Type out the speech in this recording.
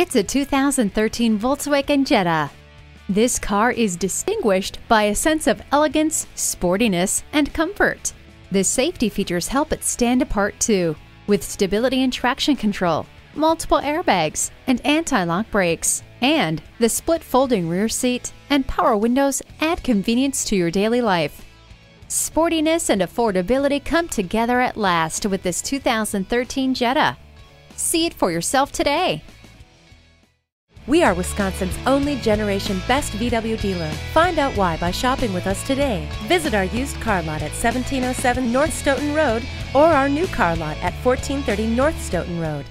It's a 2013 Volkswagen Jetta. This car is distinguished by a sense of elegance, sportiness, and comfort. The safety features help it stand apart too, with stability and traction control, multiple airbags, and anti-lock brakes. And the split folding rear seat and power windows add convenience to your daily life. Sportiness and affordability come together at last with this 2013 Jetta. See it for yourself today. We are Wisconsin's only generation best VW dealer. Find out why by shopping with us today. Visit our used car lot at 1707 North Stoughton Road or our new car lot at 1430 North Stoughton Road.